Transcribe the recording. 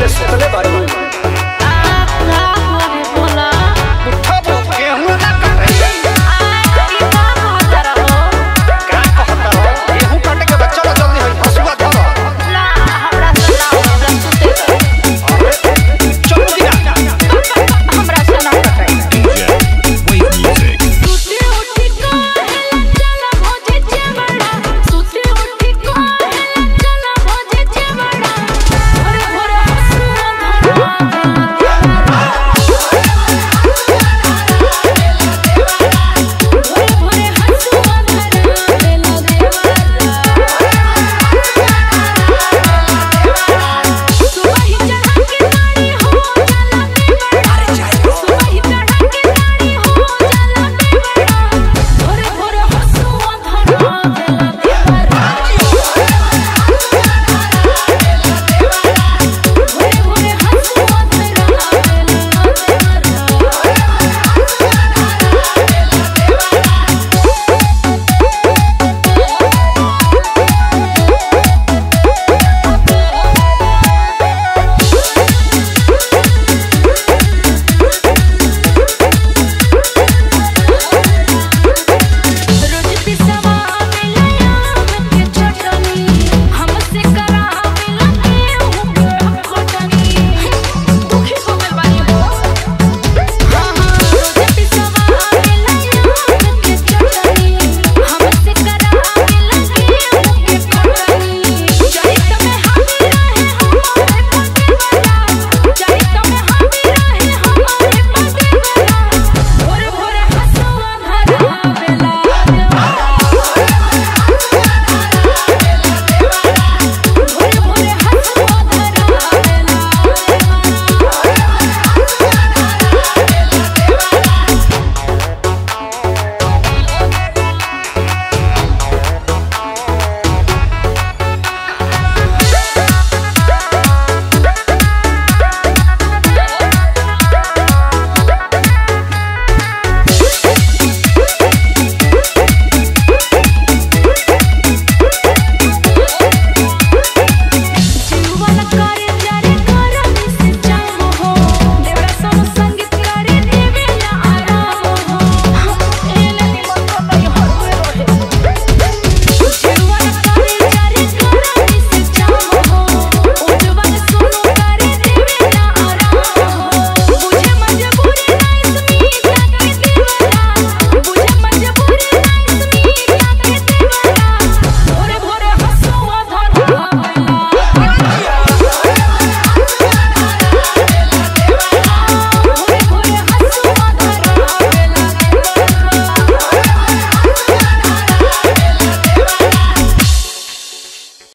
Let's deliver.